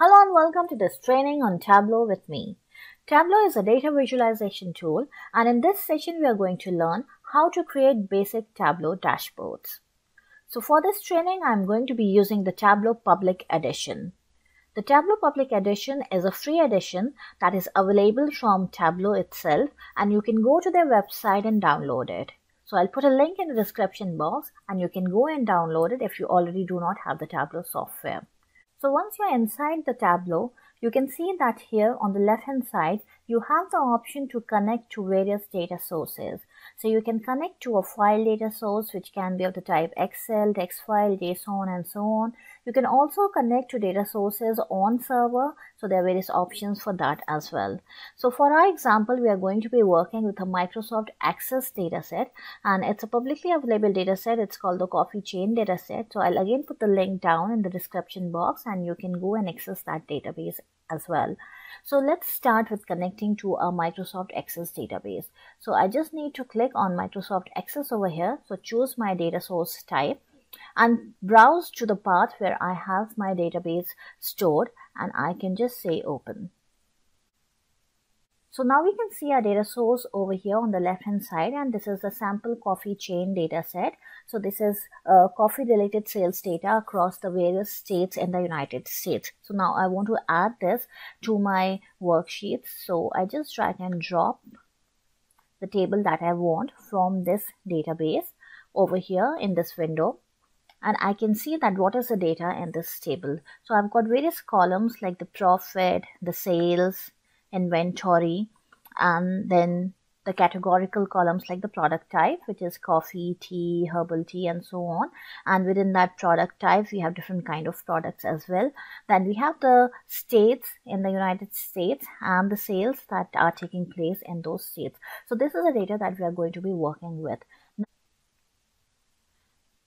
Hello and welcome to this training on Tableau with me. Tableau is a data visualization tool and in this session we are going to learn how to create basic Tableau dashboards. So for this training I'm going to be using the Tableau Public Edition. The Tableau Public Edition is a free edition that is available from Tableau itself and you can go to their website and download it. So I'll put a link in the description box and you can go and download it if you already do not have the Tableau software. So once you're inside the Tableau, you can see that here on the left hand side, you have the option to connect to various data sources. So you can connect to a file data source, which can be of the type Excel, text file, JSON, and so on. You can also connect to data sources on server. So there are various options for that as well. So for our example, we are going to be working with a Microsoft Access dataset and it's a publicly available dataset. It's called the Coffee Chain dataset. So I'll again put the link down in the description box and you can go and access that database as well. So let's start with connecting to a Microsoft Access database. So I just need to click on Microsoft Access over here. So choose my data source type and browse to the path where I have my database stored and I can just say open. So now we can see our data source over here on the left hand side and this is the sample coffee chain data set. So this is uh, coffee related sales data across the various states in the United States. So now I want to add this to my worksheets. So I just drag and drop the table that I want from this database over here in this window and I can see that what is the data in this table. So I've got various columns like the profit, the sales, inventory and then the categorical columns like the product type which is coffee tea herbal tea and so on. And within that product type we have different kind of products as well. Then we have the states in the united states and the sales that are taking place in those states. So this is the data that we are going to be working with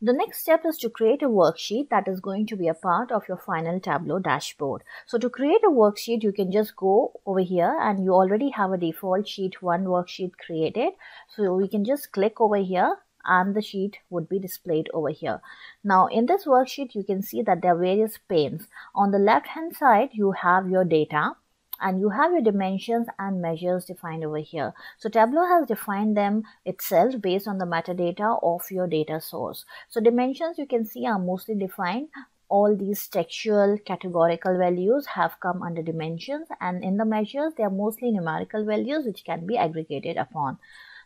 the next step is to create a worksheet that is going to be a part of your final Tableau dashboard. So to create a worksheet, you can just go over here and you already have a default sheet 1 worksheet created. So we can just click over here and the sheet would be displayed over here. Now in this worksheet, you can see that there are various panes. On the left hand side, you have your data and you have your dimensions and measures defined over here. So Tableau has defined them itself based on the metadata of your data source. So dimensions you can see are mostly defined all these textual categorical values have come under dimensions and in the measures they are mostly numerical values which can be aggregated upon.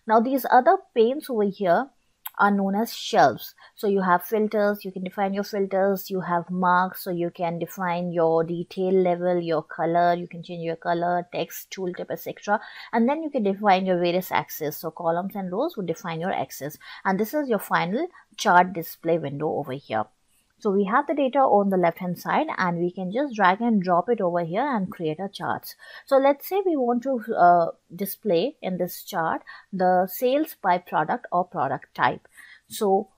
Now these other panes over here are known as shelves. So you have filters, you can define your filters, you have marks, so you can define your detail level, your color, you can change your color, text, tooltip, etc. And then you can define your various axes. So columns and rows would define your axis. And this is your final chart display window over here. So we have the data on the left hand side and we can just drag and drop it over here and create a chart. So let's say we want to uh, display in this chart the sales by product or product type. So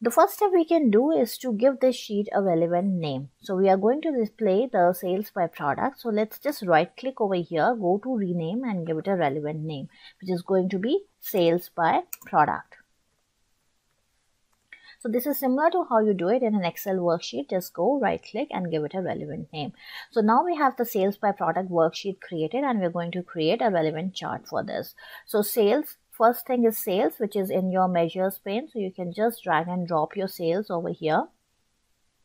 the first step we can do is to give this sheet a relevant name. So we are going to display the sales by product. So let's just right click over here, go to rename and give it a relevant name, which is going to be sales by product. So this is similar to how you do it in an Excel worksheet. Just go right click and give it a relevant name. So now we have the sales by product worksheet created and we're going to create a relevant chart for this. So sales First thing is sales, which is in your measures pane. So you can just drag and drop your sales over here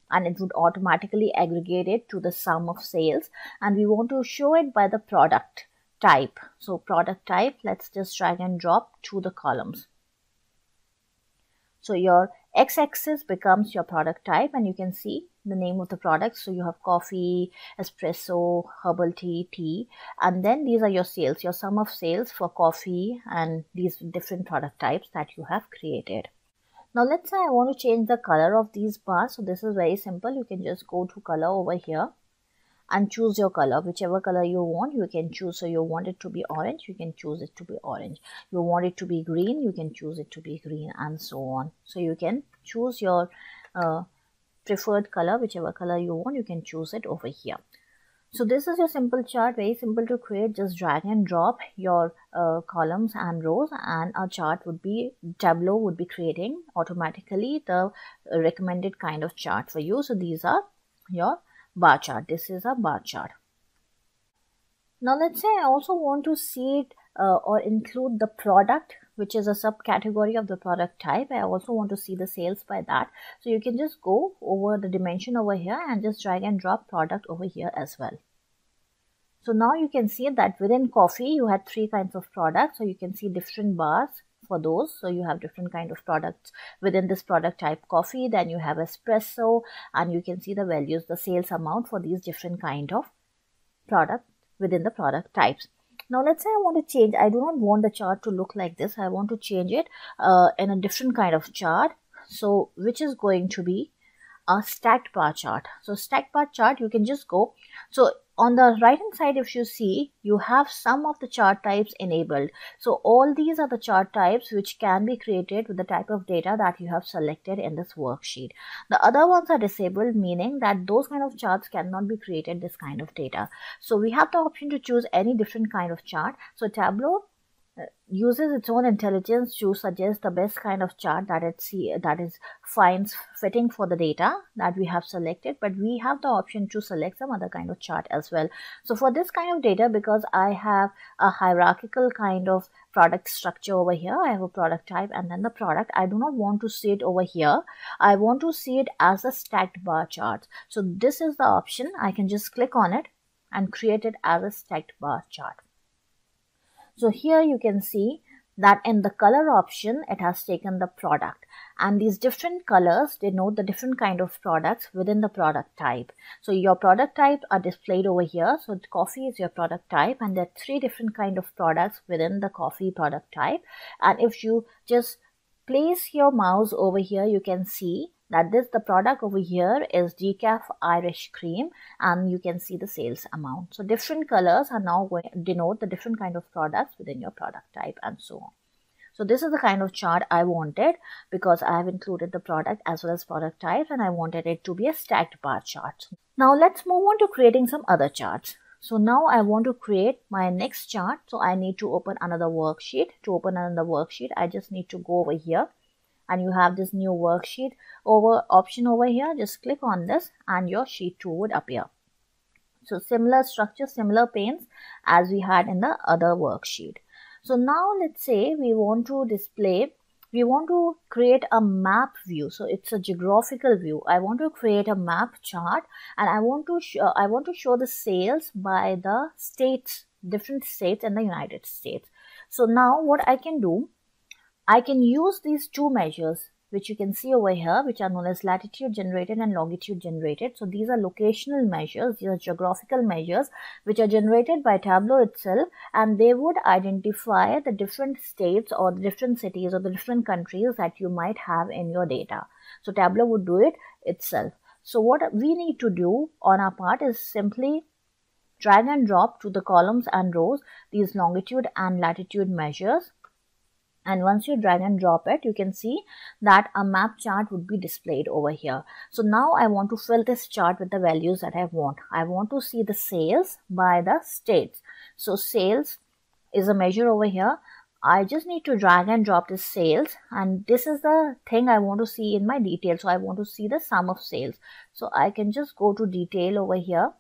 and it would automatically aggregate it to the sum of sales. And we want to show it by the product type. So product type, let's just drag and drop to the columns. So your x-axis becomes your product type and you can see the name of the product. So you have coffee, espresso, herbal tea, tea, and then these are your sales, your sum of sales for coffee and these different product types that you have created. Now let's say I want to change the color of these bars. So this is very simple. You can just go to color over here and choose your color. Whichever color you want you can choose. So you want it to be orange you can choose it to be orange. You want it to be green you can choose it to be green and so on. So you can choose your uh, preferred color whichever color you want you can choose it over here. So this is your simple chart very simple to create. Just drag and drop your uh, columns and rows and a chart would be tableau would be creating automatically the recommended kind of chart for you. So these are your bar chart. This is a bar chart. Now let's say I also want to see it uh, or include the product which is a subcategory of the product type. I also want to see the sales by that. So you can just go over the dimension over here and just drag and drop product over here as well. So now you can see that within coffee you had three kinds of products. So you can see different bars for those. So you have different kind of products within this product type coffee. Then you have espresso and you can see the values, the sales amount for these different kind of product within the product types. Now let's say I want to change, I do not want the chart to look like this. I want to change it uh, in a different kind of chart. So which is going to be a stacked bar chart. So stacked bar chart, you can just go. So on the right hand side if you see you have some of the chart types enabled. So all these are the chart types which can be created with the type of data that you have selected in this worksheet. The other ones are disabled meaning that those kind of charts cannot be created this kind of data. So we have the option to choose any different kind of chart. So tableau uses its own intelligence to suggest the best kind of chart that it see that is finds fitting for the data that we have selected but we have the option to select some other kind of chart as well. So for this kind of data because i have a hierarchical kind of product structure over here i have a product type and then the product i do not want to see it over here. I want to see it as a stacked bar chart. So this is the option. I can just click on it and create it as a stacked bar chart so here you can see that in the color option, it has taken the product and these different colors denote the different kind of products within the product type. So your product type are displayed over here. So coffee is your product type and there are three different kind of products within the coffee product type. And if you just place your mouse over here, you can see that this the product over here is decaf irish cream and you can see the sales amount so different colors are now going to denote the different kind of products within your product type and so on so this is the kind of chart I wanted because I have included the product as well as product type and I wanted it to be a stacked bar chart. Now let's move on to creating some other charts. So now I want to create my next chart. So I need to open another worksheet. To open another worksheet, I just need to go over here and you have this new worksheet over option over here. Just click on this and your sheet 2 would appear. So similar structure similar panes as we had in the other worksheet. So now let's say we want to display we want to create a map view. So it's a geographical view. I want to create a map chart and i want to show uh, i want to show the sales by the states different states in the united states. So now what i can do I can use these two measures which you can see over here which are known as latitude generated and longitude generated. So these are locational measures, these are geographical measures which are generated by Tableau itself and they would identify the different states or the different cities or the different countries that you might have in your data. So Tableau would do it itself. So what we need to do on our part is simply drag and drop to the columns and rows these longitude and latitude measures and once you drag and drop it you can see that a map chart would be displayed over here so now i want to fill this chart with the values that i want i want to see the sales by the states so sales is a measure over here I just need to drag and drop this sales and this is the thing I want to see in my detail. So I want to see the sum of sales. So I can just go to detail over here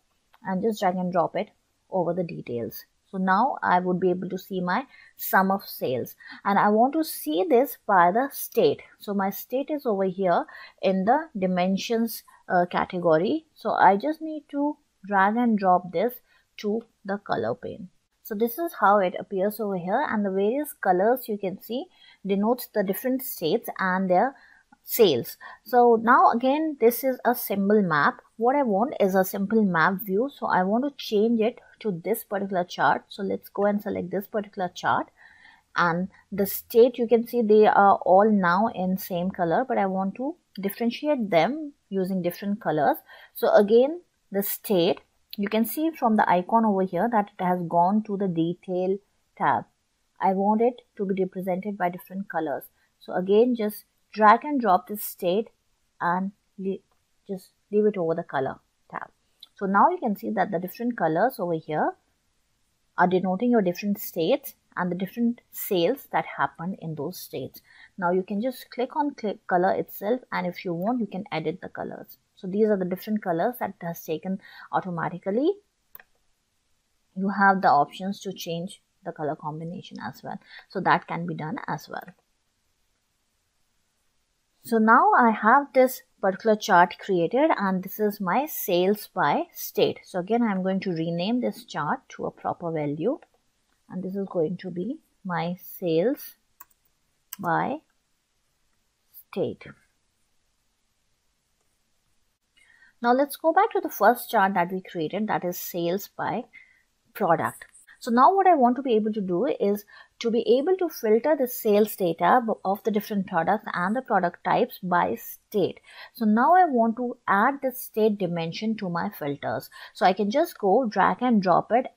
and just drag and drop it over the details. So now I would be able to see my sum of sales and I want to see this by the state. So my state is over here in the dimensions uh, category. So I just need to drag and drop this to the color pane. So this is how it appears over here and the various colors you can see denotes the different states and their sales. So now again this is a symbol map. What I want is a simple map view. So I want to change it to this particular chart. So let's go and select this particular chart and the state you can see they are all now in same color but I want to differentiate them using different colors. So again the state you can see from the icon over here that it has gone to the detail tab. I want it to be represented by different colors. So again just drag and drop this state and just leave it over the color tab. So now you can see that the different colors over here are denoting your different states and the different sales that happen in those states. Now you can just click on click color itself and if you want you can edit the colors. So these are the different colors that has taken automatically. You have the options to change the color combination as well. So that can be done as well. So now I have this particular chart created and this is my sales by state. So again, I'm going to rename this chart to a proper value and this is going to be my sales by state. Now let's go back to the first chart that we created that is sales by product. So now what I want to be able to do is to be able to filter the sales data of the different products and the product types by state. So now I want to add the state dimension to my filters. So I can just go drag and drop it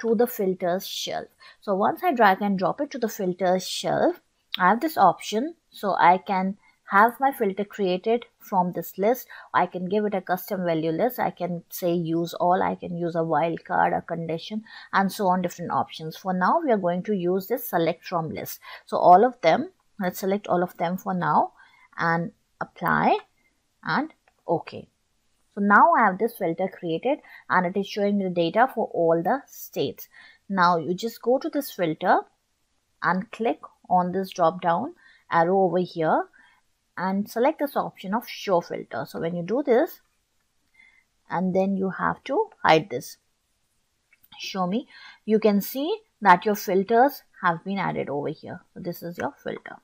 to the filters shelf. So once I drag and drop it to the filters shelf, I have this option. So I can have my filter created from this list. I can give it a custom value list. I can say use all. I can use a wildcard, a condition, and so on different options. For now, we are going to use this select from list. So all of them, let's select all of them for now and apply and OK. So now I have this filter created and it is showing the data for all the states. Now you just go to this filter and click on this drop down arrow over here and select this option of show filter. So when you do this and then you have to hide this. Show me. You can see that your filters have been added over here. So this is your filter.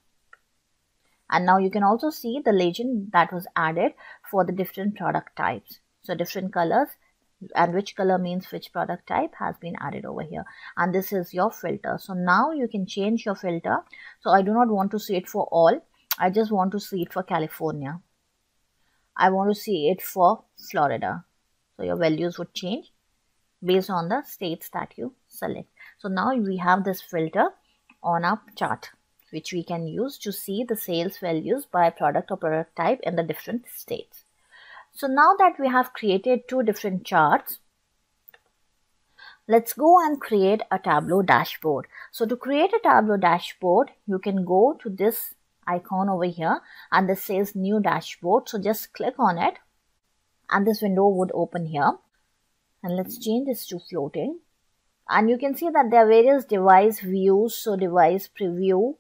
And now you can also see the legend that was added for the different product types. So different colors and which color means which product type has been added over here and this is your filter so now you can change your filter so i do not want to see it for all I just want to see it for California. I want to see it for Florida. So your values would change based on the states that you select. So now we have this filter on our chart which we can use to see the sales values by product or product type in the different states. So now that we have created two different charts, let's go and create a Tableau dashboard. So to create a Tableau dashboard, you can go to this icon over here and this says new dashboard. So just click on it and this window would open here. And let's change this to floating. And you can see that there are various device views. So device preview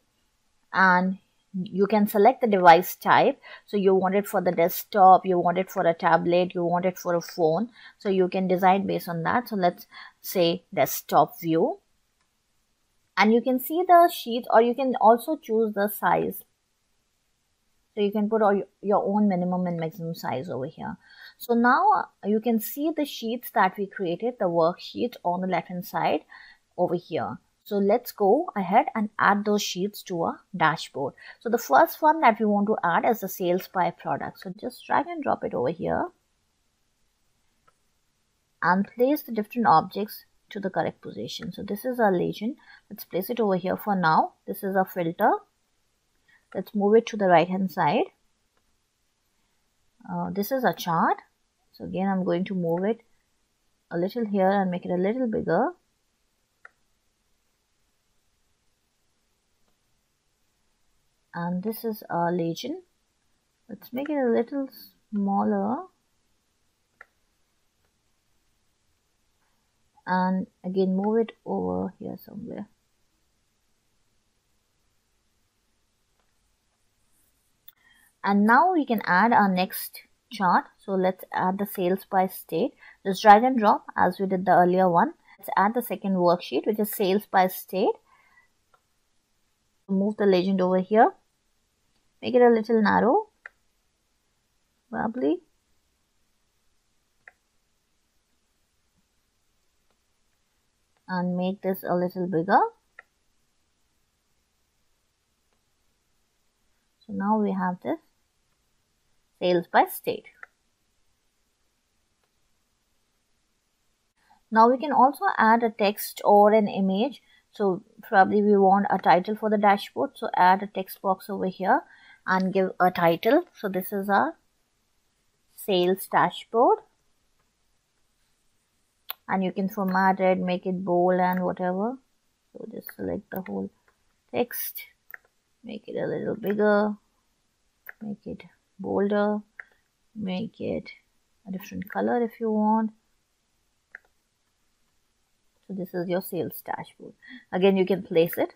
and you can select the device type. So you want it for the desktop, you want it for a tablet, you want it for a phone. So you can design based on that. So let's say desktop view. And you can see the sheet or you can also choose the size so you can put all your own minimum and maximum size over here. So now uh, you can see the sheets that we created, the worksheet on the left hand side over here. So let's go ahead and add those sheets to a dashboard. So the first one that we want to add is the sales by product. So just drag and drop it over here and place the different objects to the correct position. So this is our legend. Let's place it over here for now. This is a filter let's move it to the right hand side. Uh, this is a chart. So again I'm going to move it a little here and make it a little bigger. And this is a legend let's make it a little smaller. And again move it over here somewhere and now we can add our next chart. So let's add the sales by state. Just drag and drop as we did the earlier one. Let's add the second worksheet which is sales by state. Move the legend over here. Make it a little narrow. Probably and make this a little bigger. So now we have this sales by state. Now we can also add a text or an image. So probably we want a title for the dashboard. So add a text box over here and give a title. So this is our sales dashboard. And you can format it, make it bold and whatever. so just select the whole text make it a little bigger make it bolder make it a different color if you want. So this is your sales dashboard. Again you can place it.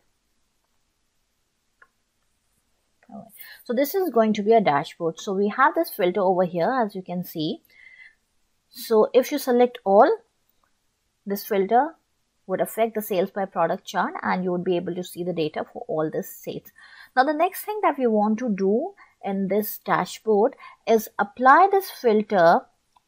So this is going to be a dashboard. So we have this filter over here as you can see. So if you select all this filter would affect the sales by product chart and you would be able to see the data for all the sales now the next thing that we want to do in this dashboard is apply this filter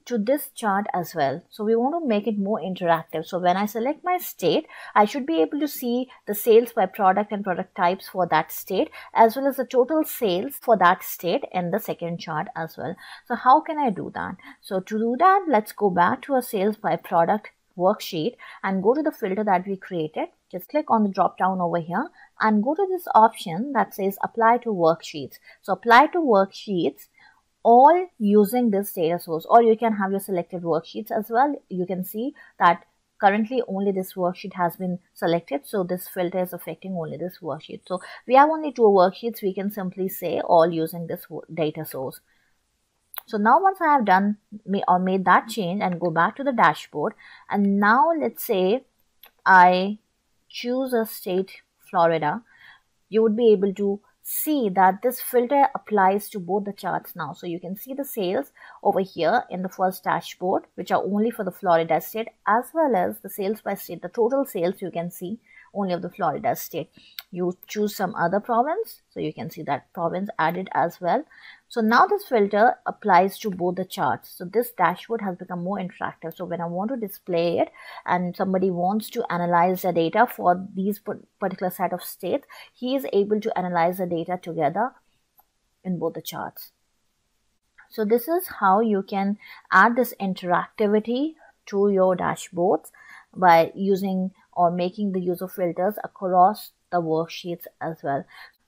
to this chart as well. So we want to make it more interactive. So when I select my state, I should be able to see the sales by product and product types for that state as well as the total sales for that state in the second chart as well. So how can I do that? So to do that, let's go back to a sales by product worksheet and go to the filter that we created. Just click on the drop down over here and go to this option that says apply to worksheets. So apply to worksheets all using this data source. Or you can have your selected worksheets as well. You can see that currently only this worksheet has been selected. So this filter is affecting only this worksheet. So we have only two worksheets. We can simply say all using this data source. So now once I have done or made that change and go back to the dashboard and now let's say I choose a state Florida you would be able to see that this filter applies to both the charts now. So you can see the sales over here in the first dashboard, which are only for the Florida state, as well as the sales by state, the total sales you can see only of the Florida state. You choose some other province, so you can see that province added as well. So now this filter applies to both the charts. So this dashboard has become more interactive. So when I want to display it and somebody wants to analyze the data for these particular set of states, he is able to analyze the data together in both the charts. So this is how you can add this interactivity to your dashboards by using or making the use of filters across the worksheets as well.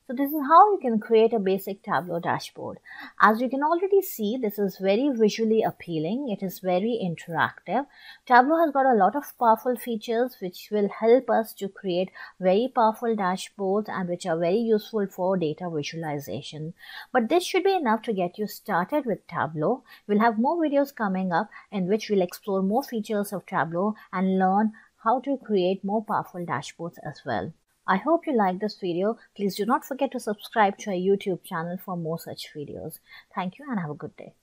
So this is how you can create a basic Tableau dashboard. As you can already see, this is very visually appealing. It is very interactive. Tableau has got a lot of powerful features which will help us to create very powerful dashboards and which are very useful for data visualization. But this should be enough to get you started with Tableau. We'll have more videos coming up in which we'll explore more features of Tableau and learn how to create more powerful dashboards as well. I hope you like this video. Please do not forget to subscribe to our YouTube channel for more such videos. Thank you and have a good day.